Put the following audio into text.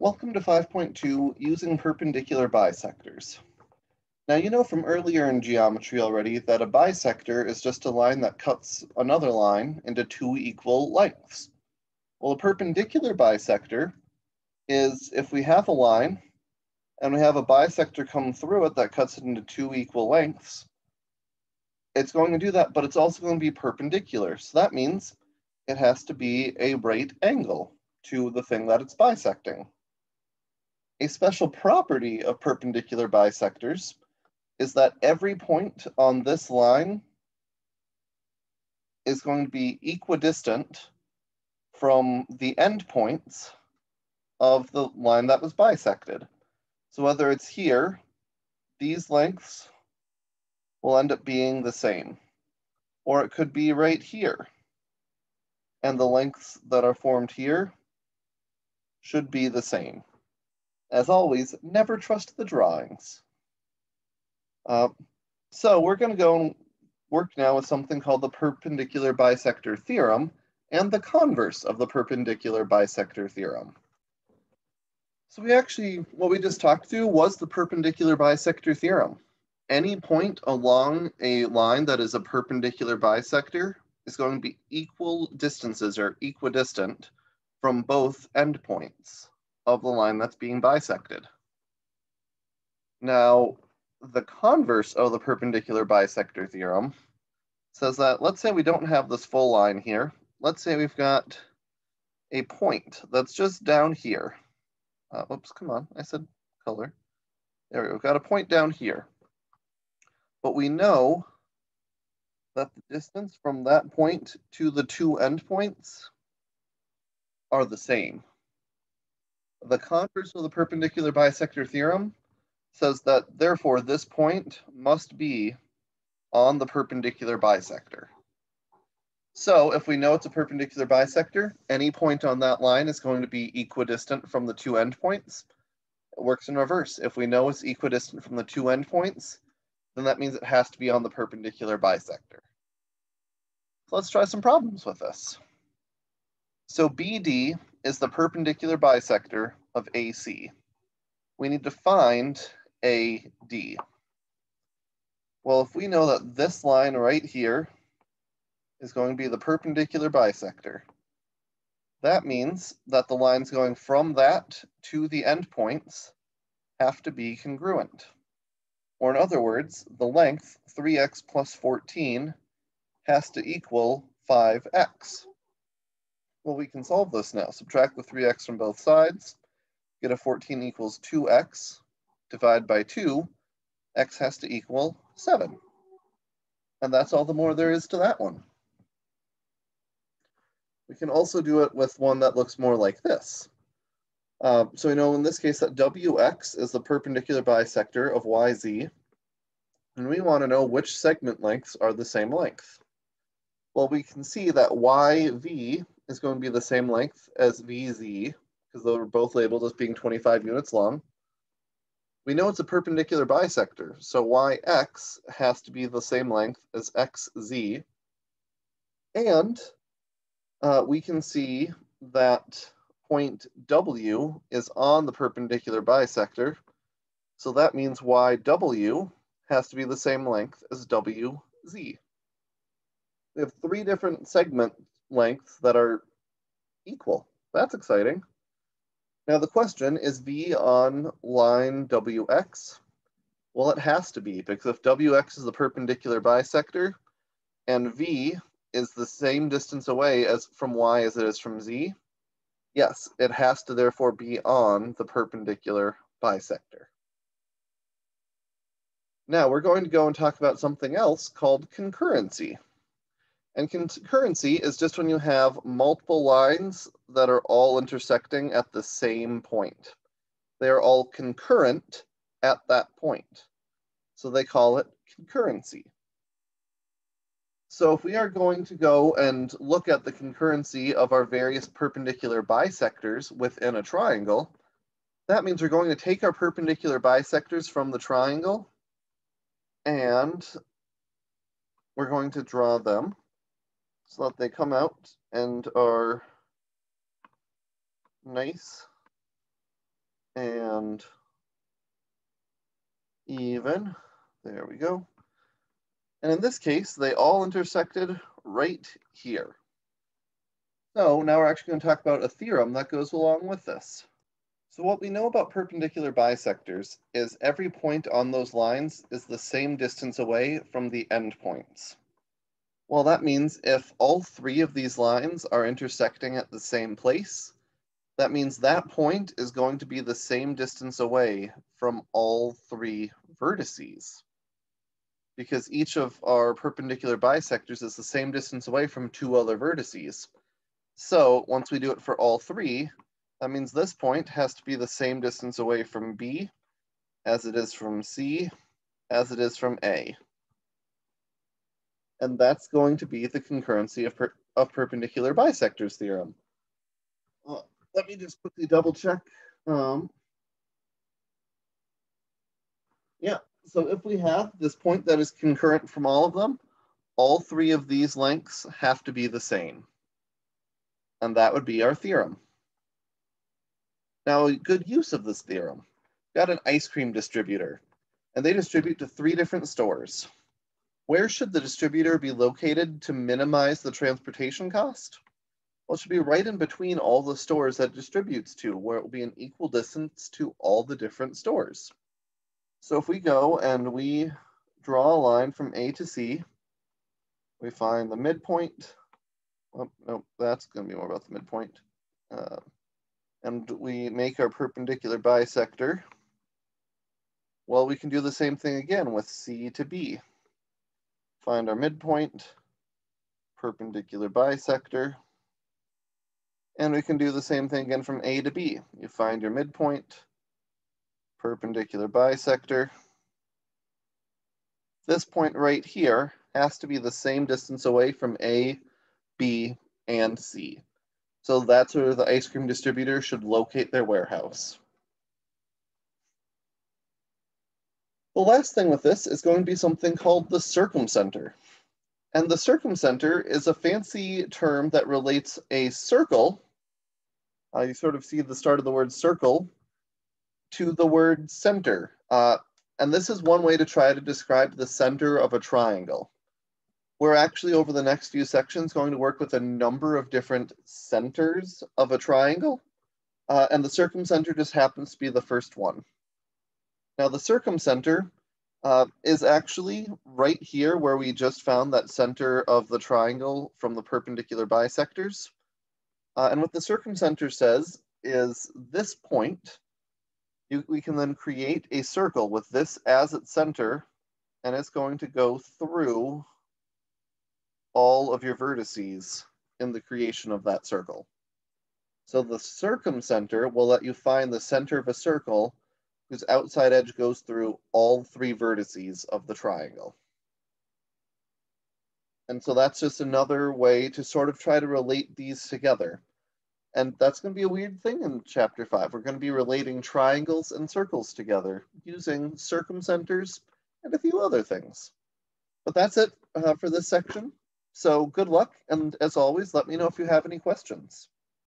Welcome to 5.2, using perpendicular bisectors. Now you know from earlier in geometry already that a bisector is just a line that cuts another line into two equal lengths. Well, a perpendicular bisector is if we have a line and we have a bisector come through it that cuts it into two equal lengths, it's going to do that, but it's also going to be perpendicular. So that means it has to be a right angle to the thing that it's bisecting. A special property of perpendicular bisectors is that every point on this line is going to be equidistant from the endpoints of the line that was bisected. So whether it's here, these lengths will end up being the same. Or it could be right here. And the lengths that are formed here should be the same. As always, never trust the drawings. Uh, so we're going to go and work now with something called the perpendicular bisector theorem and the converse of the perpendicular bisector theorem. So we actually, what we just talked through was the perpendicular bisector theorem. Any point along a line that is a perpendicular bisector is going to be equal distances or equidistant from both endpoints of the line that's being bisected. Now, the converse of the perpendicular bisector theorem says that, let's say we don't have this full line here. Let's say we've got a point that's just down here. Uh, whoops, come on, I said color. There we go, we've got a point down here. But we know that the distance from that point to the two endpoints are the same. The converse of the perpendicular bisector theorem says that therefore this point must be on the perpendicular bisector. So if we know it's a perpendicular bisector, any point on that line is going to be equidistant from the two endpoints. It works in reverse. If we know it's equidistant from the two endpoints, then that means it has to be on the perpendicular bisector. So let's try some problems with this. So BD is the perpendicular bisector of AC. We need to find AD. Well, if we know that this line right here is going to be the perpendicular bisector, that means that the lines going from that to the endpoints have to be congruent. Or in other words, the length 3x plus 14 has to equal 5x. Well, we can solve this now. Subtract the 3x from both sides. Get a 14 equals 2x. Divide by 2. x has to equal 7. And that's all the more there is to that one. We can also do it with one that looks more like this. Um, so we know in this case that WX is the perpendicular bisector of YZ. And we want to know which segment lengths are the same length. Well, we can see that YV is going to be the same length as VZ, because they were both labeled as being 25 units long. We know it's a perpendicular bisector, so YX has to be the same length as XZ. And uh, we can see that point W is on the perpendicular bisector, so that means YW has to be the same length as WZ. We have three different segment lengths that are equal. That's exciting. Now the question, is V on line WX? Well, it has to be, because if WX is the perpendicular bisector, and V is the same distance away as from Y as it is from Z, yes, it has to therefore be on the perpendicular bisector. Now we're going to go and talk about something else called concurrency. And concurrency is just when you have multiple lines that are all intersecting at the same point. They are all concurrent at that point. So they call it concurrency. So if we are going to go and look at the concurrency of our various perpendicular bisectors within a triangle, that means we're going to take our perpendicular bisectors from the triangle and we're going to draw them so that they come out and are nice and even. There we go. And in this case, they all intersected right here. So now we're actually going to talk about a theorem that goes along with this. So what we know about perpendicular bisectors is every point on those lines is the same distance away from the endpoints. Well, that means if all three of these lines are intersecting at the same place, that means that point is going to be the same distance away from all three vertices. Because each of our perpendicular bisectors is the same distance away from two other vertices. So once we do it for all three, that means this point has to be the same distance away from B as it is from C, as it is from A. And that's going to be the concurrency of, per of perpendicular bisectors theorem. Uh, let me just quickly double check. Um, yeah, so if we have this point that is concurrent from all of them, all three of these lengths have to be the same. And that would be our theorem. Now, a good use of this theorem. Got an ice cream distributor, and they distribute to three different stores. Where should the distributor be located to minimize the transportation cost? Well, it should be right in between all the stores that distributes to, where it will be an equal distance to all the different stores. So if we go and we draw a line from A to C, we find the midpoint. Oh, no, that's going to be more about the midpoint. Uh, and we make our perpendicular bisector. Well, we can do the same thing again with C to B. Find our midpoint, perpendicular bisector, and we can do the same thing again from A to B. You find your midpoint, perpendicular bisector. This point right here has to be the same distance away from A, B, and C. So that's where the ice cream distributor should locate their warehouse. The last thing with this is going to be something called the circumcenter. And the circumcenter is a fancy term that relates a circle uh, you sort of see the start of the word circle to the word center. Uh, and this is one way to try to describe the center of a triangle. We're actually, over the next few sections, going to work with a number of different centers of a triangle. Uh, and the circumcenter just happens to be the first one. Now, the circumcenter uh, is actually right here where we just found that center of the triangle from the perpendicular bisectors. Uh, and what the circumcenter says is this point, you, we can then create a circle with this as its center, and it's going to go through all of your vertices in the creation of that circle. So the circumcenter will let you find the center of a circle whose outside edge goes through all three vertices of the triangle. And so that's just another way to sort of try to relate these together. And that's going to be a weird thing in chapter five. We're going to be relating triangles and circles together using circumcenters and a few other things. But that's it uh, for this section. So good luck. And as always, let me know if you have any questions.